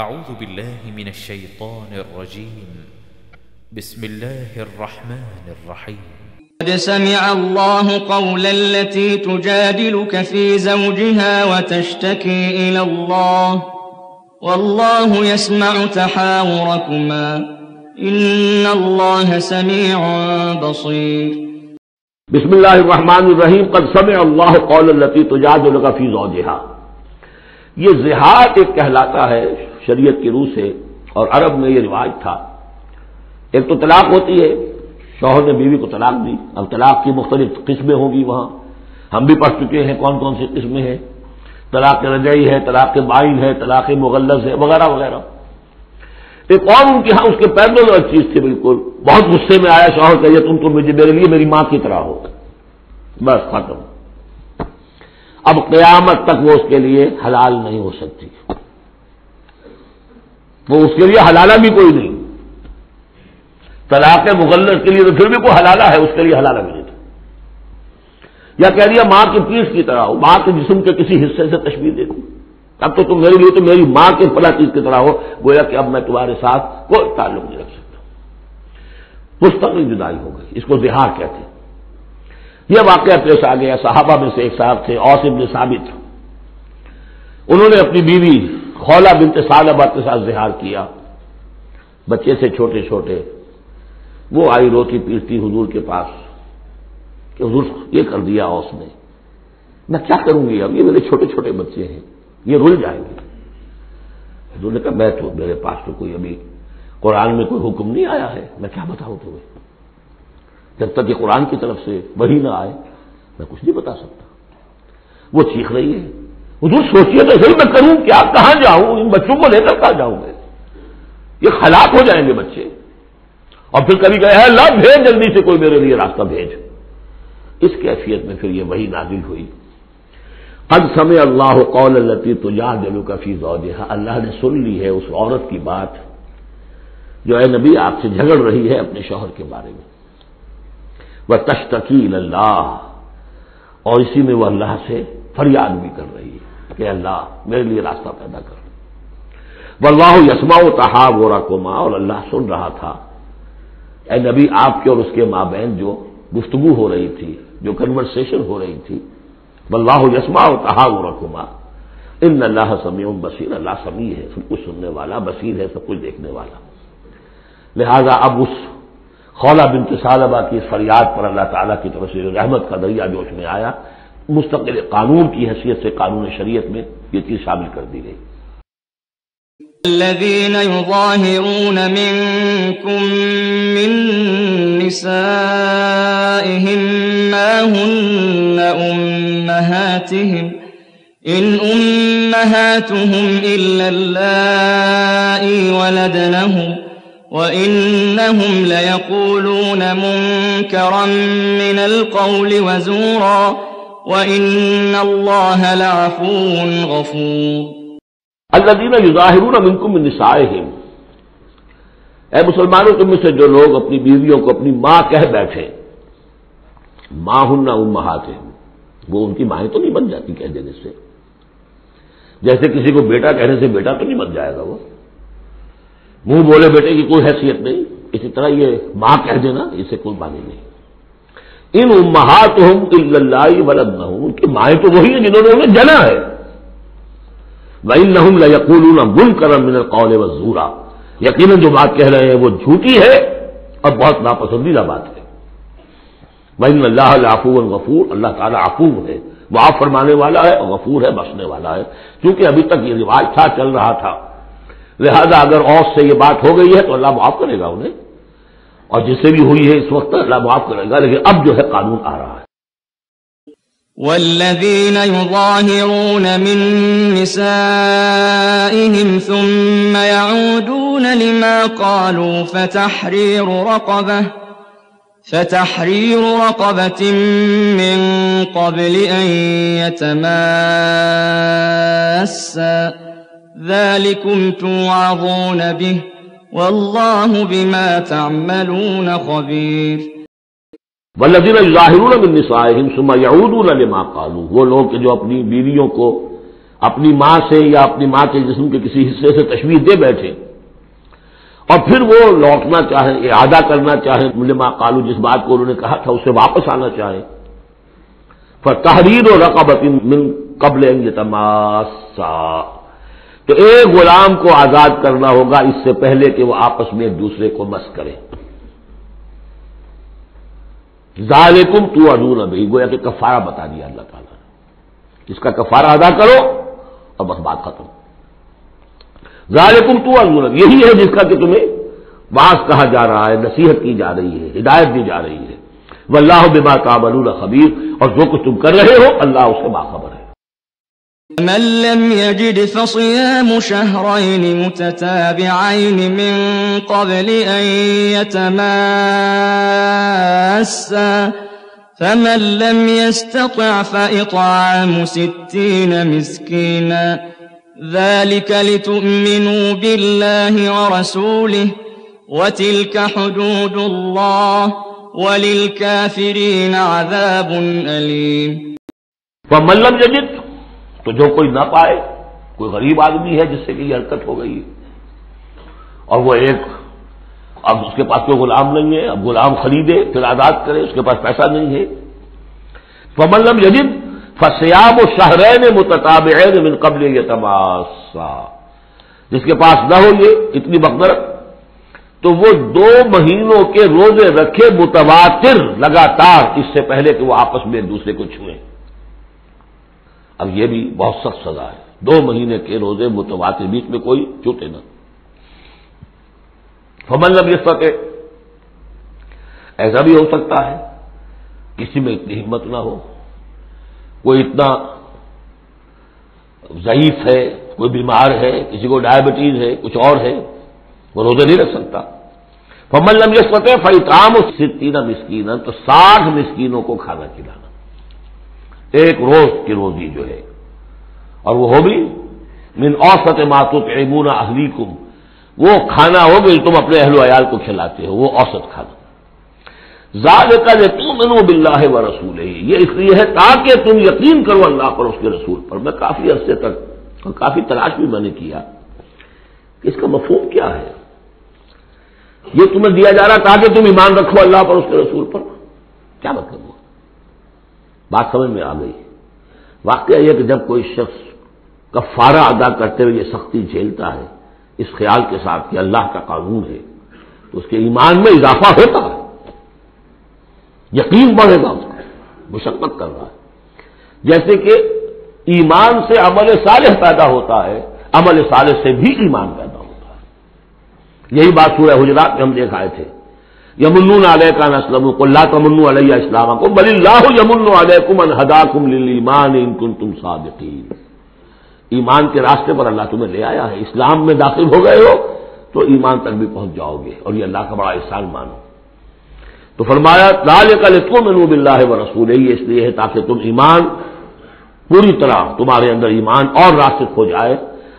أعوذ بالله من الشيطان الرجيم. بسم الله الرحمن الرحيم. قد سمع الله قول التي تجادلك في زوجها وتشتكي إلى الله. والله يسمع تحاوركما. إن الله سميع بصير. بسم اللہ الرحمن الرحیم قد سمع اللہ قول التي تجادلك في زوجها. یہ زہار ایک کہلاتا ہے شریعت کی روح سے اور عرب میں یہ رواج تھا۔ ایک تو طلاق ہوتی ہے، شوہر نے بیوی کو طلاق دی۔ اب طلاق کی مختلف قسمیں ہوں گی وہاں۔ ہم بھی پڑھ چکے ہیں کون کون سی قسمیں ہیں۔ طلاق رجعی ہے، طلاق بائن ہے، طلاق مغلز ہے، وغیرہ وغیرہ۔ ایک اور ان کے ہاں اس کے پیدل اور چیز تھی بالکل۔ بہت غصے میں آیا شوہر کہ تم تو مجھے، میرے لیے میری ماں کی طرح ہو۔ بس ختم۔ اب قیامت تک وہ اس کے لیے حلال نہیں ہو سکتی۔ وہ اس کے لیے حلالہ بھی کوئی نہیں۔ طلاق مغلط کے لیے تو پھر بھی کوئی حلالہ ہے، اس کے لیے حلالہ بھی نہیں تھا۔ یا کہہ دیا ماں کی پیس کی طرح ہو، ماں کے جسم کے کسی حصے سے تشویر دے دوں اب تو تم میرے لیے تو میری ماں کے فلا چیز کی طرح ہو، گویا کہ اب میں تمہارے ساتھ کوئی تعلق نہیں رکھ سکتا۔ مستقل جدائی ہو گئی، اس کو زہار کہتے ہیں۔ یہ واقعہ پیش آ گیا صحابہ میں سے ایک صاحب تھے اوسم نے ثابت۔ انہوں نے اپنی بیوی خولا بنت سالبہ کے ساتھ زہار کیا۔ بچے سے چھوٹے چھوٹے، وہ آئی روتی پیٹتی حضور کے پاس کہ حضور یہ کر دیا اس نے۔ میں کیا کروں گی اب؟ یہ میرے چھوٹے چھوٹے بچے ہیں۔ یہ رل جائیں گے۔ حضور نے کہا، میں تو میرے پاس تو کوئی ابھی قرآن میں کوئی حکم نہیں آیا ہے۔ میں کیا بتاؤں تمہیں؟ جب تک یہ قرآن کی طرف سے وہی نہ آئے، میں کچھ نہیں بتا سکتا۔ وہ چیخ رہی ہے۔ حضور سوچیے تو صحیح میں کروں کیا کہاں جاؤں؟ ان بچوں کو لے کر کہاں جاؤں گے یہ خلاق ہو جائیں گے بچے۔ اور پھر کبھی کہ اللہ، بھیج جلدی سے کوئی میرے لیے راستہ بھیج۔ اس کیفیت میں پھر یہ وہی نازل ہوئی۔ قد سمے اللہ قول التی تو یا دلو کا فیض اللہ نے سن لی ہے اس عورت کی بات جو اے نبی آپ سے جھگڑ رہی ہے اپنے شوہر کے بارے میں۔ وہ تشتقیل اللہ اور اسی میں وہ اللہ سے فریاد بھی کر رہی ہے۔ کہ اللہ میرے لیے راستہ پیدا کر واللہ یسما و تحاب و رقما اور اللہ سن رہا تھا۔ اے نبی، آپ کے اور اس کے ماں بہن جو گفتگو ہو رہی تھی، جو کنورسیشن ہو رہی تھی، واللہ یسما و تحاب و رقما ان اللہ سمیع بصیر، اللہ سمیع ہے، سب کچھ سننے والا، بصیر ہے، سب کچھ دیکھنے والا۔ لہذا اب اس خولا بنت صالبہ کی فریاد پر اللہ تعالیٰ کی طرف سے رحمت کا دریا جوش میں آیا مستقل قانون کی حیثیت سے قانون شریعت میں یہ چیز شامل کر دی گئی۔ الذين يظاهرون منكم من نسائهم ما هن أمهاتهم إن أمهاتهم إلا اللائي ولدنهم وإنهم ليقولون منكرا من القول وزورا وَإِنَّ اللَّهَ لَعَفُوٌ غَفُورٌ۔ الذين يظاهرون منكم من نسائهم۔ اے مسلمانوں، تم میں سے جو لوگ اپنی بیویوں کو اپنی ماں کہہ بیٹھے، ماں ہن امہات ہیں۔ وہ ان کی مائیں تو نہیں بن جاتی کہہ دینے سے۔ جیسے کسی کو بیٹا کہنے سے بیٹا تو نہیں بن جائے گا وہ۔ منہ بولے بیٹے کی کوئی حیثیت نہیں۔ اسی طرح یہ ماں کہہ دینا، اسے کوئی مانی نہیں۔ ان امہات ہوں ان کی مائیں تو وہی ہیں جنہوں نے انہیں جنا ہے۔ وہ نہ یقول بل کرم من قول و زورا یقیناً جو بات کہہ رہے ہیں وہ جھوٹی ہے اور بہت ناپسندیدہ بات ہے۔ وہ اللہ العفو غفور، اللہ تعالیٰ عفو ہے۔ وہ آپ فرمانے والا ہے اور غفور ہے بسنے والا ہے۔ کیونکہ ابھی تک یہ رواج تھا، چل رہا تھا۔ لہذا اگر اوس سے یہ بات ہو گئی ہے تو اللہ معاف کرے گا انہیں۔ اور جس سے بھی ہوئی ہے اس وقت اللہ معاف کرے گا لیکن اب جو ہے قانون آ رہا ہے۔ والذين يظاهرون من نسائهم ثم يعودون لما قالوا فتحرير رقبة فتحرير رقبة من قبل أن يتماسا ذلكم توعظون به۔ واللہ بما تعملون خبیر والذین یظاہرون من نسائہم ثم یعودون لما قالوا، وہ لوگ جو اپنی بیویوں کو اپنی ماں سے یا اپنی ماں کے جسم کے کسی حصے سے تشویش دے بیٹھے اور پھر وہ لوٹنا چاہیں، اعادہ کرنا چاہیں مجھے ماں کالو جس بات کو انہوں نے کہا تھا، اسے واپس آنا چاہیں۔ پر تحریر و رقبت من قبل تماسا تو ایک غلام کو آزاد کرنا ہوگا اس سے پہلے کہ وہ آپس میں ایک دوسرے کو مس کریں ظالکم تو ادون ابھی گویا کہ کفارہ بتا دیا اللہ تعالیٰ نے۔ اس کا کفارہ ادا کرو اور بس بات ختم۔ ظالکم تو ادون یہی ہے جس کا کہ تمہیں باس کہا جا رہا ہے، نصیحت کی جا رہی ہے، ہدایت دی جا رہی ہے۔ وہ اللہ بما کابل خبیر، اور جو کچھ تم کر رہے ہو، اللہ اس باخبر ہے من لم يجد فصيام شهرين متتابعين من قبل أن يتماسا فمن لم يستطع فإطعام ستين مسكينا. ذلك لتؤمنوا بالله ورسوله وتلك حدود الله وللكافرين عذاب أليم. فمن لم يجد تو جو کوئی نہ پائے، کوئی غریب آدمی ہے جس سے کہ یہ حرکت ہو گئی اور وہ ایک، اب اس کے پاس کوئی غلام نہیں ہے، اب غلام خریدے، پھر آزاد کرے، اس کے پاس پیسہ نہیں ہے۔ فملم یدید فسیاب و شہرین متطاب من قبل یہ تماسا جس کے پاس نہ ہو یہ، اتنی مقدرت تو وہ دو مہینوں کے روزے رکھے متواتر، لگاتار، اس سے پہلے کہ وہ آپس میں ایک دوسرے کو چھوئیں۔ اب یہ بھی بہت سخت سزا ہے۔ دو مہینے کے روزے متواتر بیچ میں کوئی چوٹے نہ۔ فمن لم یہ سکے ایسا بھی ہو سکتا ہے، کسی میں اتنی ہمت نہ ہو، کوئی اتنا ضعیف ہے، کوئی بیمار ہے، کسی کو ڈائبٹیز ہے، کچھ اور ہے، وہ روزے نہیں رکھ سکتا۔ فمن لم یہ سکے فی کام ستینہ مسکین تو ساٹھ مسکینوں کو کھانا کھلانا۔ ایک روز کی روزی جو ہے۔ اور وہ ہو بھی من اوسط ماتوت ایمون اہلی وہ کھانا ہو بھی تم اپنے اہل ویال کو کھلاتے ہو، وہ اوسط کھانا۔ زاد کا تم منو بلّہ و رسول یہ اس لیے ہے تاکہ تم یقین کرو اللہ پر اس کے رسول پر۔ میں کافی عرصے تک اور کافی تلاش بھی میں نے کیا کہ اس کا مفہوم کیا ہے۔ یہ تمہیں دیا جا رہا تاکہ تم ایمان رکھو اللہ پر اس کے رسول پر۔ کیا مطلب ہوا؟ بات سمجھ میں آ گئی۔ واقعہ یہ کہ جب کوئی شخص کفارہ ادا کرتے ہوئے یہ سختی جھیلتا ہے، اس خیال کے ساتھ کہ اللہ کا قانون ہے، تو اس کے ایمان میں اضافہ ہوتا ہے۔ یقین بڑھے گا اس کو، مشقت کر رہا ہے۔ جیسے کہ ایمان سے عمل صالح پیدا ہوتا ہے، عمل صالح سے بھی ایمان پیدا ہوتا ہے۔ یہی بات سورہ حجرات میں ہم دیکھ آئے تھے۔ یمن علیہ کا نسلم کو اللہ تمن علیہ اسلام کو بل اللہ یمن علیہ کمن کم ایمان ان کن تم صادقین. ایمان کے راستے پر اللہ تمہیں لے آیا ہے. اسلام میں داخل ہو گئے ہو تو ایمان تک بھی پہنچ جاؤ گے اور یہ اللہ کا بڑا احسان مانو. تو فرمایا لال کل تم منوب اللہ و رسول ہی اس لیے ہے تاکہ تم ایمان پوری طرح تمہارے اندر ایمان اور راستے ہو جائے.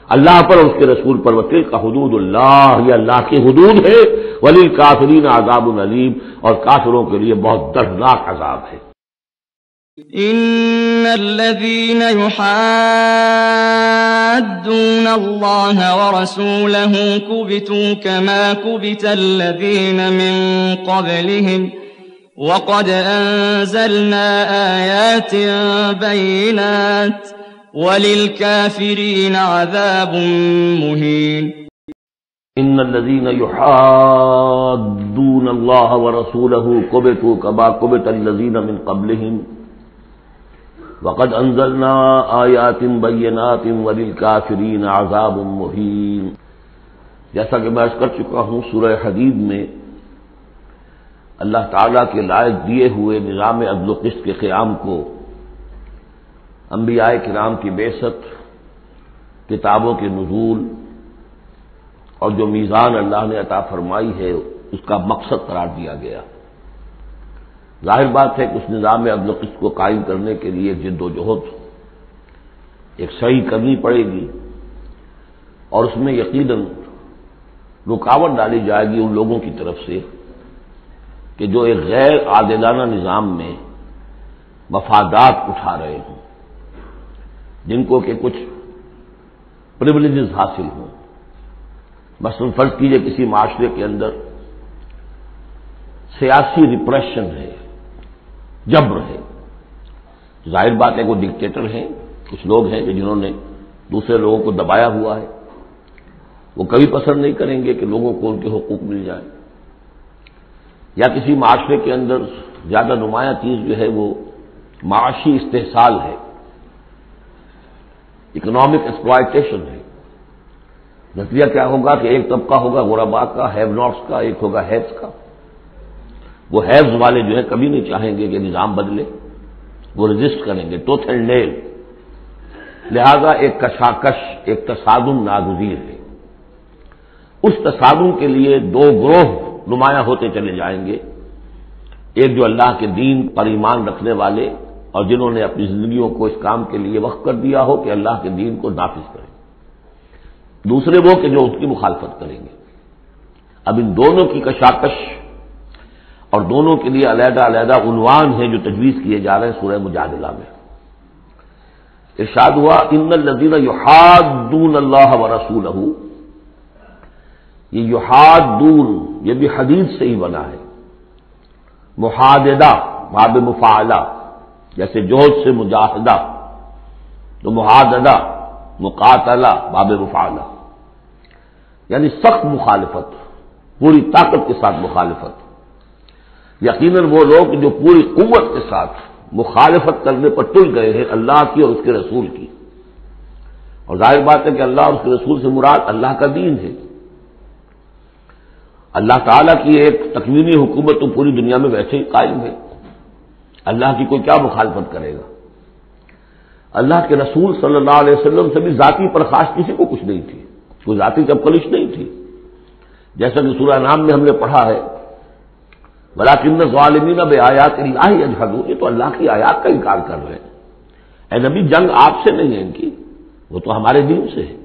اللہ پر اس کے رسول پر وکل کا حدود اللہ یہ اللہ کی حدود ہے ولی عذاب العلیم اور کافروں کے لیے بہت دردناک عذاب ہے۔ ان الذين يحادون الله ورسوله كبتوا كما كبت الذين من قبلهم۔ وقد انزلنا ايات بينات وللكافرين عذاب مهين. ان الذين يحادون الله ورسوله كبتوا كما كبت الذين من قبلهم. وقد انزلنا آيات بينات وللكافرين عذاب مهين. جیسا کہ میں کر چکا ہوں سورہ حدید میں، اللہ تعالی کے لائق دیے ہوئے نظام عدل و قسط کے قیام کو انبیاء کرام کی بیست کتابوں کے نزول، اور جو میزان اللہ نے عطا فرمائی ہے، اس کا مقصد قرار دیا گیا۔ ظاہر بات ہے کہ اس نظام عدل قسط کو قائم کرنے کے لیے جد و جہد ایک صحیح کرنی پڑے گی، اور اس میں یقیناً رکاوٹ ڈالی جائے گی ان لوگوں کی طرف سے کہ جو ایک غیر عادلانہ نظام میں مفادات اٹھا رہے ہوں۔ جن کو کہ کچھ پرولیجز حاصل ہوں۔ مثلاً فرض کیجیے کسی معاشرے کے اندر سیاسی ریپریشن ہے، جبر ہے۔ ظاہر بات ہے وہ ڈکٹیٹر ہیں، کچھ لوگ ہیں کہ جنہوں نے دوسرے لوگوں کو دبایا ہوا ہے۔ وہ کبھی پسند نہیں کریں گے کہ لوگوں کو ان کے حقوق مل جائیں۔ یا کسی معاشرے کے اندر زیادہ نمایاں چیز جو ہے وہ معاشی استحصال ہے۔ اکنامک ایکسپلائٹیشن ہے۔ نتیجہ کیا ہوگا کہ ایک طبقہ ہوگا غورابا کا ہیو ناٹس کا، ایک ہوگا ہیوز کا۔ وہ ہیوز والے جو ہے کبھی نہیں چاہیں گے کہ نظام بدلے، وہ رجسٹ کریں گے۔ Tooth and nail. لہذا ایک کشاکش، ایک تصادم ناگزیر ہے۔ اس تصادم کے لیے دو گروہ نمایاں ہوتے چلے جائیں گے۔ ایک جو اللہ کے دین پر ایمان رکھنے والے اور جنہوں نے اپنی زندگیوں کو اس کام کے لیے وقف کر دیا ہو کہ اللہ کے دین کو نافذ کریں۔ دوسرے وہ کہ جو اس کی مخالفت کریں گے۔ اب ان دونوں کی کشاکش اور دونوں کے لیے علیحدہ علیحدہ عنوان ہیں جو تجویز کیے جا رہے ہیں سورہ مجادلہ میں۔ ارشاد ہوا، ان الدین یحادون اللہ و رسول یہ یحاد دون یہ بھی حدیث سے ہی بنا ہے۔ محاددہ باب مفعلہ جیسے جوہد سے مجاہدہ تو محاددہ مقاتلہ، باب مفعلہ یعنی سخت مخالفت، پوری طاقت کے ساتھ مخالفت۔ یقیناً وہ لوگ جو پوری قوت کے ساتھ مخالفت کرنے پر تل گئے ہیں اللہ کی اور اس کے رسول کی۔ اور ظاہر بات ہے کہ اللہ اور اس کے رسول سے مراد اللہ کا دین ہے۔ اللہ تعالیٰ کی ایک تکوینی حکومت تو پوری دنیا میں ویسے ہی قائم ہے۔ اللہ کی کوئی کیا مخالفت کرے گا؟ اللہ کے رسول صلی اللہ علیہ وسلم سے بھی ذاتی پرخاش کسی کو کچھ نہیں تھی۔ کوئی ذاتی چپکلش نہیں تھی۔ جیسا کہ سورہ نام میں ہم نے پڑھا ہے بلا ظالمین اب آیات اللہ یہ تو اللہ کی آیات کا انکار کر رہے ہیں۔ اے نبی، جنگ آپ سے نہیں ہے ان کی، وہ تو ہمارے دین سے ہے۔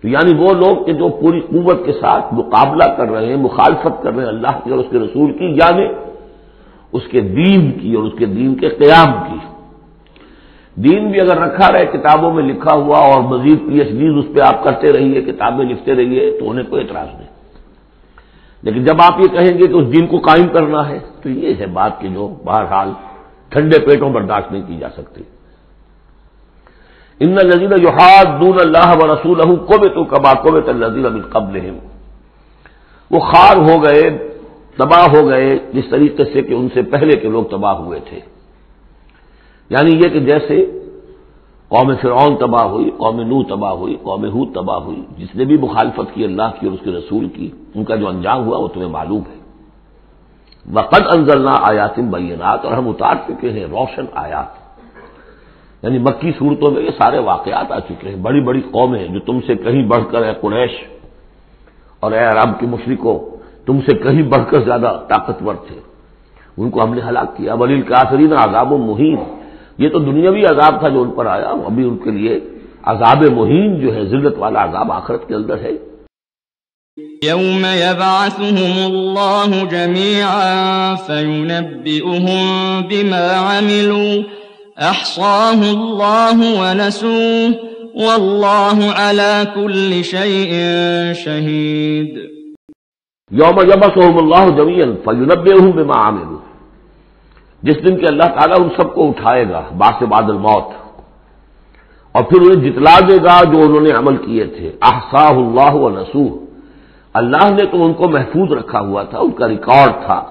تو یعنی وہ لوگ کہ جو پوری قوت کے ساتھ مقابلہ کر رہے ہیں، مخالفت کر رہے ہیں اللہ کی اور اس کے رسول کی یعنی اس کے دین کی اور اس کے دین کے قیام کی۔ دین بھی اگر رکھا رہے، کتابوں میں لکھا ہوا اور مزید پی ایچ ڈیز اس پہ آپ کرتے رہیے، کتابیں لکھتے رہیے، تو انہیں کوئی اعتراض نہیں۔ لیکن جب آپ یہ کہیں گے کہ اس دین کو قائم کرنا ہے، تو یہ ہے بات کہ جو بہرحال ٹھنڈے پیٹوں برداشت نہیں کی جا سکتی۔ ان لذیذ جو ہاتھ دون اللہ و رسول کو بھی تو کبا کو لذیذ ابھی قبل وہ خار ہو گئے تباہ ہو گئے جس طریقے سے کہ ان سے پہلے کے لوگ تباہ ہوئے تھے۔ یعنی یہ کہ جیسے قوم فرعون تباہ ہوئی، قوم نو تباہ ہوئی، قوم ہو تباہ ہوئی، جس نے بھی مخالفت کی اللہ کی اور اس کے رسول کی، ان کا جو انجام ہوا وہ تمہیں معلوم ہے۔ وقت انزلنا آیات بینات اور ہم اتار چکے ہیں روشن آیات۔ یعنی مکی صورتوں میں یہ سارے واقعات آ چکے ہیں۔ بڑی بڑی قومیں جو تم سے کہیں بڑھ کر ہے قریش اور اے عرب کی مشرقوں تم سے کہیں بڑھ کر زیادہ طاقتور تھے۔ ان کو ہم نے ہلاک کیا۔ ولیل کافرین، عذاب و محیم یہ تو دنیاوی عذاب تھا جو ان پر آیا۔ ابھی ان کے لیے عذاب مہین جو ہے، ذلت والا عذاب آخرت کے اندر ہے۔ يوم يبعثهم الله جميعا فينبئهم بما عملوا۔ أحصاه الله ونسوه۔ والله على كل شيء شهيد يوم يبعثهم الله جميعا فينبئهم بما عملوا۔ جس دن کہ اللہ تعالیٰ ان سب کو اٹھائے گا باس بادل موت اور پھر انہیں جتلا دے گا جو انہوں نے عمل کیے تھے۔ احسا اللہ و نسو اللہ نے تو ان کو محفوظ رکھا ہوا تھا، ان کا ریکارڈ تھا۔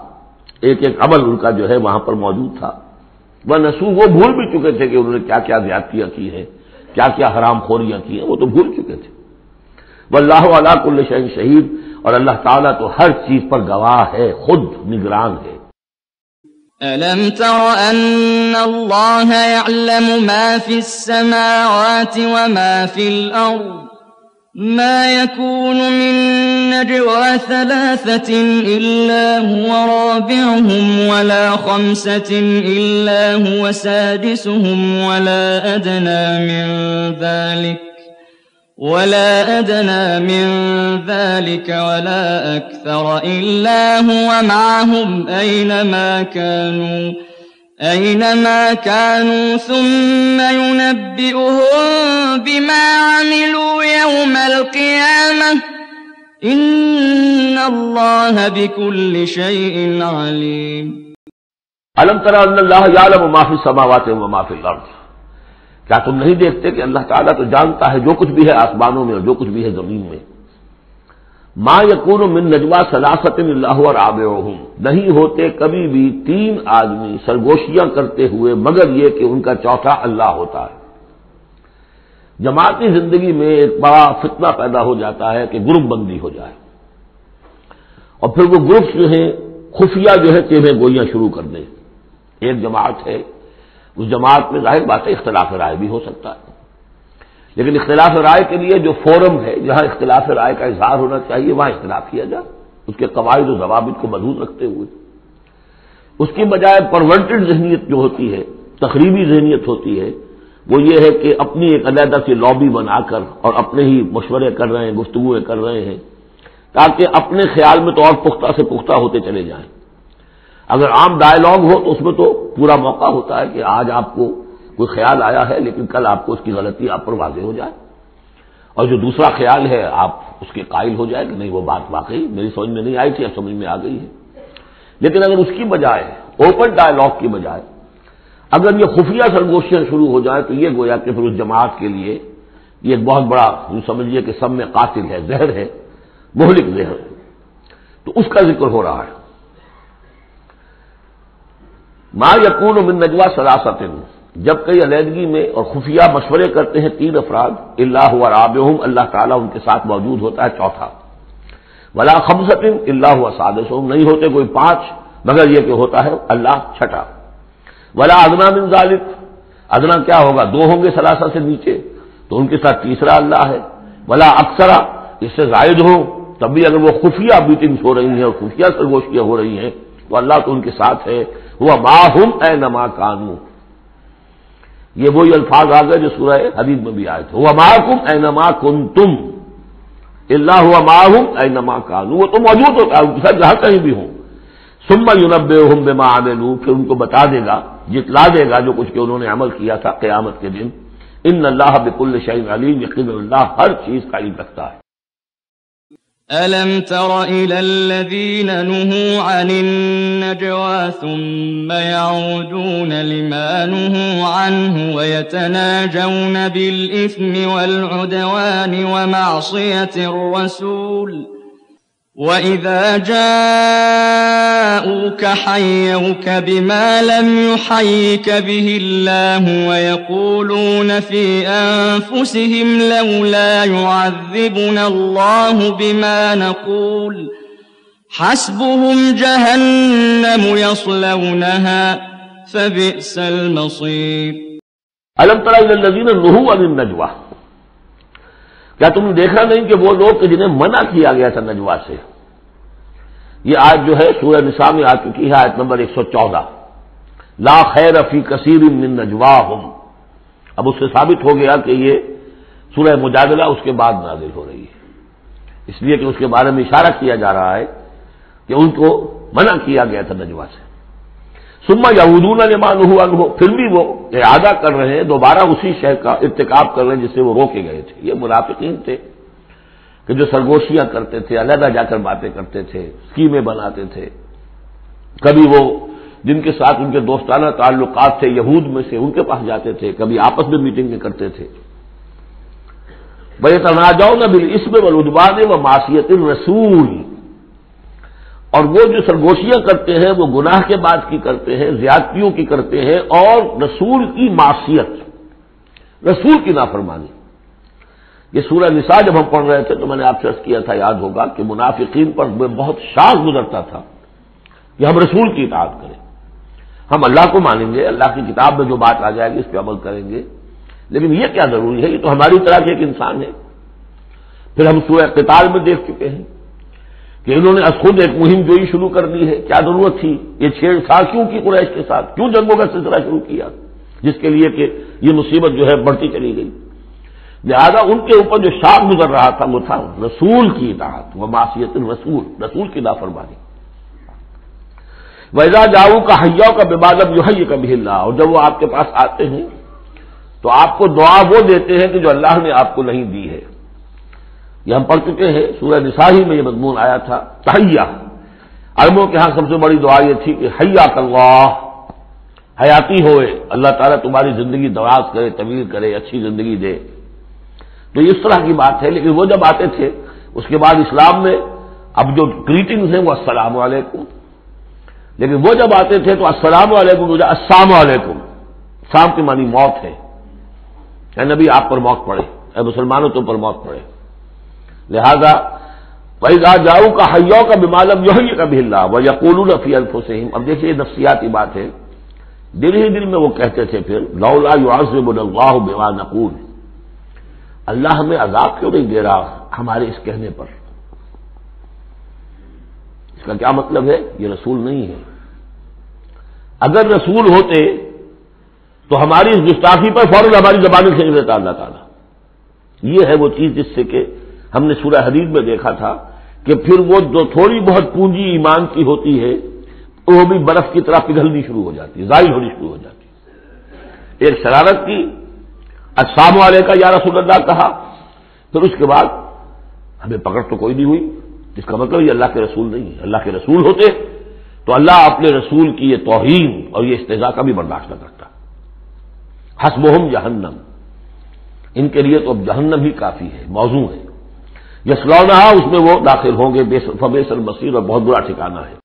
ایک ایک عمل ان کا جو ہے وہاں پر موجود تھا۔ وہ نسو وہ بھول بھی چکے تھے کہ انہوں نے کیا کیا زیادتیاں کی ہیں، کیا کیا حرام خوریاں کی ہیں، وہ تو بھول چکے تھے۔ وہ اللہ علیہ کل شہین شہید اور اللہ تعالیٰ تو ہر چیز پر گواہ ہے خود نگران ہے۔ ألم تر أن الله يعلم ما في السماوات وما في الأرض؟ ما يكون من نجوى ثلاثة إلا هو رابعهم ولا خمسة إلا هو سادسهم ولا أدنى من ذلك. ولا أدنى من ذلك ولا أكثر إلا هو معهم أينما كانوا أينما كانوا ثم ينبئهم بما عملوا يوم القيامة. إن الله بكل شيء عليم. علم ترى أن الله يعلم ما في السماوات وما في الأرض؟ کیا تم نہیں دیکھتے کہ اللہ تعالیٰ تو جانتا ہے جو کچھ بھی ہے آسمانوں میں اور جو کچھ بھی ہے زمین میں؟ ماں یقون من نجوا سلاست اللہ اور آب نہیں ہوتے کبھی بھی تین آدمی سرگوشیاں کرتے ہوئے، مگر یہ کہ ان کا چوتھا اللہ ہوتا ہے۔ جماعتی زندگی میں ایک بڑا فتنہ پیدا ہو جاتا ہے کہ گروپ بندی ہو جائے۔ اور پھر وہ گروپس جو ہیں، خفیہ جو ہے تیمیں گوئیاں شروع کر دیں۔ ایک جماعت ہے اس جماعت میں ظاہر بات ہے اختلاف رائے بھی ہو سکتا ہے۔ لیکن اختلاف رائے کے لیے جو فورم ہے، جہاں اختلاف رائے کا اظہار ہونا چاہیے، وہاں اختلاف کیا جائے۔ اس کے قواعد و ضوابط کو مضبوط رکھتے ہوئے۔ اس کی بجائے پرورٹڈ ذہنیت جو ہوتی ہے، تقریبی ذہنیت ہوتی ہے، وہ یہ ہے کہ اپنی ایک علیحدہ سی لابی بنا کر اور اپنے ہی مشورے کر رہے ہیں، گفتگویں کر رہے ہیں، تاکہ اپنے خیال میں تو اور پختہ سے پختہ ہوتے چلے جائیں۔ اگر عام ڈائلگ ہو تو اس میں تو پورا موقع ہوتا ہے کہ آج آپ کو کوئی خیال آیا ہے، لیکن کل آپ کو اس کی غلطی آپ پر واضح ہو جائے۔ اور جو دوسرا خیال ہے، آپ اس کے قائل ہو جائے کہ نہیں، وہ بات واقعی میری سمجھ میں نہیں آئی تھی، اب سمجھ میں آ گئی ہے۔ لیکن اگر اس کی بجائے اوپن ڈائلگ کی بجائے، اگر یہ خفیہ سرگوشیاں شروع ہو جائیں تو یہ گویا کہ پھر اس جماعت کے لیے یہ ایک بہت بڑا سمجھیے کہ سب میں قاتل ہے، زہر ہے، مہلک زہر۔ تو اس کا ذکر ہو رہا ہے۔ ماں یقون من نجوا سلاست جب کئی علیحدگی میں اور خفیہ مشورے کرتے ہیں تین افراد اللہ و راب اللہ تعالیٰ ان کے ساتھ موجود ہوتا ہے چوتھا۔ ولا خمسط اللہ و سادس نہیں ہوتے کوئی پانچ، مگر یہ کہ ہوتا ہے اللہ چھٹا۔ ولا ادنا من ذالک ادنا کیا ہوگا؟ دو ہوں گے سلاسا سے نیچے، تو ان کے ساتھ تیسرا اللہ ہے۔ ولا اکثرا اس سے زائد ہو تب بھی اگر وہ خفیہ میٹنگس ہو رہی ہیں اور خفیہ سرگوشیاں ہو رہی ہیں، تو اللہ تو ان کے ساتھ ہے۔ وہ ماہم اے نما کانو۔ یہ وہی الفاظ آ گئے جو سورہ حدیث میں بھی آئے تھے۔ وہ ماہم اے نما کن تم اللہ ہوا ماہم اے نما کانو۔ وہ تو موجود ہوتا ہے جہاں کہیں بھی ہوں۔ سمبا یونب ہم بے ماں پھر ان کو بتا دے گا، جتلا دے گا جو کچھ کہ انہوں نے عمل کیا تھا قیامت کے دن۔ ان اللہ بک الشعین علیم، یقین اللہ ہر چیز کا علم رکھتا ہے۔ ألم تر إلى الذين نهوا عن النجوى ثم يعودون لما نهوا عنه ويتناجون بالإثم والعدوان ومعصية الرسول وإذا جاءوك حيوك بما لم يحيك به الله ويقولون في أنفسهم لولا يعذبنا الله بما نقول حسبهم جهنم يصلونها فبئس المصير ألم ترى إلى الذين نهوا عن النجوى کیا تم نے دیکھا نہیں کہ وہ لوگ جنہیں منع کیا گیا تھا نجوا سے؟ یہ آج جو ہے سورہ نساء میں آ چکی ہے، آیت نمبر ایک سو چودہ۔ لا خیر فی کثیر من نجوا اب اس سے ثابت ہو گیا کہ یہ سورہ مجادلہ اس کے بعد نازل ہو رہی ہے۔ اس لیے کہ اس کے بارے میں اشارہ کیا جا رہا ہے کہ ان کو منع کیا گیا تھا نجوا سے۔ سما یادون نمان ہوا پھر بھی وہ ارادہ کر رہے ہیں، دوبارہ اسی شہر کا ارتکاب کر رہے ہیں، جس سے وہ روکے گئے تھے۔ یہ منافقین تھے کہ جو سرگوشیاں کرتے تھے، علیحدہ جا کر باتیں کرتے تھے اسکیمیں بناتے تھے۔ کبھی وہ جن کے ساتھ ان کے دوستانہ تعلقات تھے، یہود میں سے ان کے پاس جاتے تھے، کبھی آپس میں میٹنگیں کرتے تھے۔ بھائی تنازع نہ بھی اس میں ودبان و معاشیت رسول اور وہ جو سرگوشیاں کرتے ہیں، وہ گناہ کے بعد کی کرتے ہیں، زیادتیوں کی کرتے ہیں اور رسول کی معاشیت رسول کی نافرمانی۔ یہ سورہ نساء جب ہم پڑھ رہے تھے تو میں نے آپ سے کیا تھا، یاد ہوگا کہ منافقین پر بہت شاخ گزرتا تھا کہ ہم رسول کی اطاعت کریں۔ ہم اللہ کو مانیں گے، اللہ کی کتاب میں جو بات آ جائے گی، اس پہ عمل کریں گے۔ لیکن یہ کیا ضروری ہے؟ یہ تو ہماری طرح کے ایک انسان ہے۔ پھر ہم سورہ قتال میں دیکھ چکے ہیں۔ کہ انہوں نے خود ایک مہم جوئی شروع کر دی ہے۔ کیا ضرورت تھی؟ یہ چھیڑ چھاڑ کیوں کی قریش کے ساتھ؟ کیوں جنگوں کا سلسلہ شروع کیا؟ جس کے لیے کہ یہ مصیبت جو ہے بڑھتی چلی گئی۔ لہذا ان کے اوپر جو شاخ گزر رہا تھا، وہ تھا رسول کی اطاعت، وہ معاشیت رسول رسول کی نافرمانی۔ ویزا جاؤ کا حیا کا بادم جو ہے یہ کبھی اللہ اور جب وہ آپ کے پاس آتے ہیں، تو آپ کو دعا وہ دیتے ہیں کہ جو اللہ نے آپ کو نہیں دی ہے۔ یہ ہم پڑھ چکے ہیں، سورہ نساہی میں یہ مضمون آیا تھا تہیا عربوں کے ہاں سب سے بڑی دعا یہ تھی کہ حیا اللہ، حیاتی ہوئے، اللہ تعالیٰ تمہاری زندگی دراز کرے، طویل کرے، اچھی زندگی دے۔ تو اس طرح کی بات ہے، لیکن وہ جب آتے تھے، اس کے بعد اسلام میں اب جو گریٹنگز ہیں، وہ السلام علیکم۔ لیکن وہ جب آتے تھے، تو السلام علیکم السلام علیکم۔ شام کی مانی موت ہے۔ اے نبی، آپ پر موت پڑے۔ اے مسلمانوں، تم پر موت پڑے۔ لہذا وہی جاؤ کا حیو کا بمالم جو ہے کبھی اللہ وہ یقول الفی الفسم اب دیکھیے نفسیاتی بات ہے۔ دل ہی دل میں وہ کہتے تھے پھر، لولا یو اللہ بما نقول۔ اللہ ہمیں عذاب کیوں نہیں دے رہا ہمارے اس کہنے پر؟ اس کا کیا مطلب ہے؟ یہ رسول نہیں ہے۔ اگر رسول ہوتے تو ہماری اس گستاخی پر فوراً ہماری زبان سے دیتا اللہ تعالیٰ۔ یہ ہے وہ چیز جس سے کہ ہم نے سورہ حدیث میں دیکھا تھا کہ پھر وہ جو تھوڑی بہت پونجی ایمان کی ہوتی ہے، وہ بھی برف کی طرح پگھلنی شروع ہو جاتی ہے، ظاہر ہونی شروع ہو جاتی ہے۔ ایک شرارت کی اسام والے کا یا رسول اللہ کہا۔ پھر اس کے بعد ہمیں پکڑ تو کوئی نہیں ہوئی، جس کا مطلب یہ اللہ کے رسول نہیں ہے۔ اللہ کے رسول ہوتے تو اللہ اپنے رسول کی یہ توہین اور یہ استضاء کا بھی برداشت نہ کرتا۔ حسبہم جہنم۔ ان کے لیے تو اب جہنم ہی کافی ہے موضوع ہے یسلونا اس میں وہ داخل ہوں گے فبیس المسیر اور بہت برا ٹھکانہ ہے۔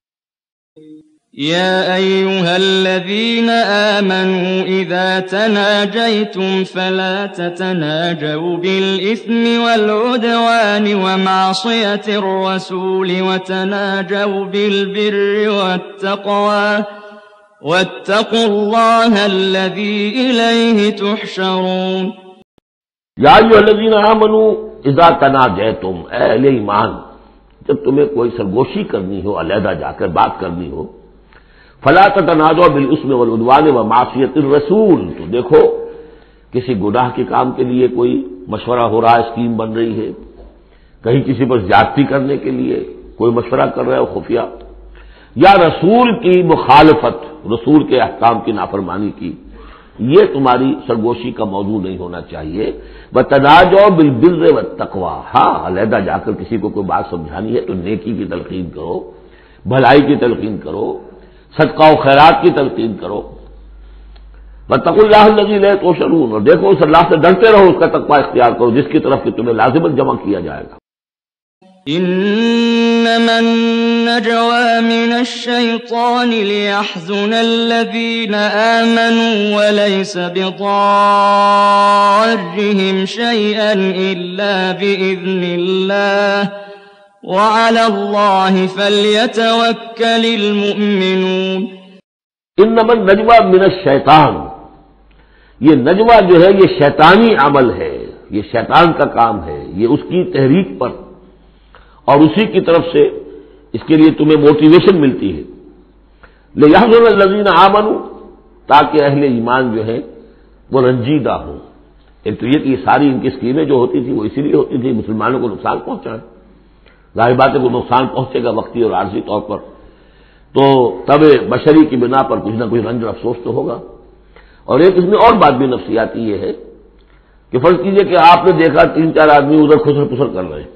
يا أيها الذين آمنوا إذا تناجيتم فلا تتناجوا بالإثم والعدوان ومعصية الرسول وتناجوا بالبر والتقوى واتقوا الله الذي إليه تحشرون. يا أيها الذين آمنوا إذا تناجيتم اہل ایمان، جب تمہیں کوئی سرگوشی کرنی ہو، علیحدہ جا کر بات کرنی ہو، فلا تنازع بل اس میں و معاشیت الرسول، تو دیکھو، کسی گناہ کے کام کے لیے کوئی مشورہ ہو رہا ہے، اسکیم بن رہی ہے، کہیں کسی پر زیادتی کرنے کے لیے کوئی مشورہ کر رہا ہے خفیہ۔ یا رسول کی مخالفت، رسول کے احکام کی نافرمانی کی۔ یہ تمہاری سرگوشی کا موضوع نہیں ہونا چاہیے۔ ب تناج و بل بل و تقوا ہاں علیحدہ جا کر کسی کو کوئی بات سمجھانی ہے تو نیکی کی تلقین کرو، بھلائی کی تلقین کرو، صدقہ و خیرات کی تلقین کرو۔ بتق اللہ نظی لے تو شرون اور دیکھو، اس اللہ سے ڈرتے رہو، اس کا تقوی اختیار کرو، جس کی طرف کہ تمہیں لازمت جمع کیا جائے گا۔ إنما النجوى من الشيطان ليحزن الذين آمنوا وليس بضارهم شيئا إلا بإذن الله. وعلى الله فليتوكل المؤمنون. إنما النجوى من الشیطان یہ نجوہ جو ہے یہ شیطانی عمل ہے یہ شیطان کا کام ہے یہ اس کی تحریک پر اور اسی کی طرف سے اس کے لیے تمہیں موٹیویشن ملتی ہے۔ لے یہ لذین آمن تاکہ اہل ایمان جو ہے وہ رنجیدہ ہوں۔ ایک تو یہ کہ یہ ساری ان کی اسکیمیں جو ہوتی تھی وہ اسی لیے ہوتی تھی مسلمانوں کو نقصان پہنچائیں۔ ظاہر بات ہے کو نقصان پہنچے گا وقتی اور عارضی طور پر۔ تو تب بشری کی بنا پر کچھ نہ کچھ رنج اور افسوس تو ہوگا۔ اور ایک اس میں اور بات بھی نفسیاتی یہ ہے کہ فرض کیجیے کہ آپ نے دیکھا تین چار آدمی ادھر خسر پسر کر رہے ہیں۔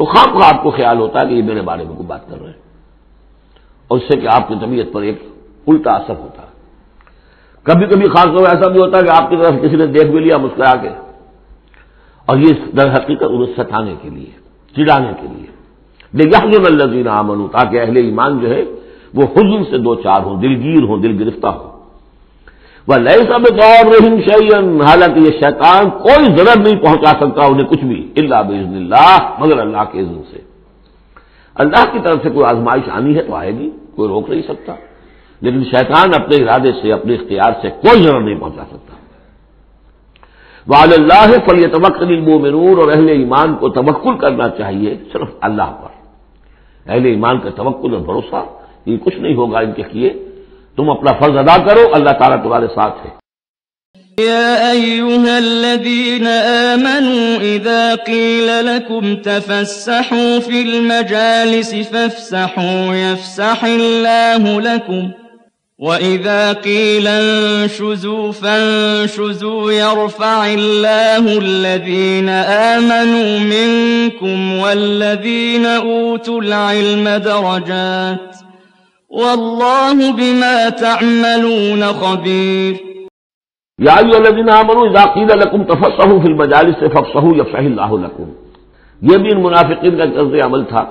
تو خواب کو آپ کو خیال ہوتا ہے کہ یہ میرے بارے میں کوئی بات کر رہے ہیں۔ اور اس سے کہ آپ کی طبیعت پر ایک الٹا اثر ہوتا ہے۔ کبھی کبھی خاص طور ایسا بھی ہوتا ہے کہ آپ کی طرف کسی نے دیکھ بھی لیا مسکرا کے۔ اور یہ در حقیقت انہیں ستانے کے لیے، چڑانے کے لیے۔ لیکن الزین امن تاکہ اہل ایمان جو ہے وہ حزن سے دو چار ہوں، دلگیر ہوں، دل گرفتہ ہوں۔ وہ لیے سب دور رحیم شعین حالانکہ یہ شیطان کوئی ضرر نہیں پہنچا سکتا انہیں کچھ بھی اللہ بزن اللہ مگر اللہ کے عزم سے۔ اللہ کی طرف سے کوئی آزمائش آنی ہے تو آئے گی، کوئی روک نہیں سکتا۔ لیکن شیطان اپنے ارادے سے، اپنے اختیار سے کوئی ضرر نہیں پہنچا سکتا۔ وال اللہ فلی توقل المومنون اور اہل ایمان کو توکل کرنا چاہیے صرف اللہ پر۔ اہل ایمان کا توکل اور بھروسہ، یہ کچھ نہیں ہوگا ان کے کیے تم اپنا فرض ادا کرو اللہ تعالیٰ تمہارے ساتھ ہے۔ يا أيها الذين آمنوا إذا قيل لكم تفسحوا في المجالس فافسحوا يفسح الله لكم وإذا قيل انشزوا فانشزوا يرفع الله الذين آمنوا منكم والذين أوتوا العلم درجات۔ والله بما تعملون خبير یا الذین آمنوا اذا قیل لکم تفسحوا فی المجالس فافسحوا یفسح اللہ لکم۔ یہ بھی ان منافقین کا طرز عمل تھا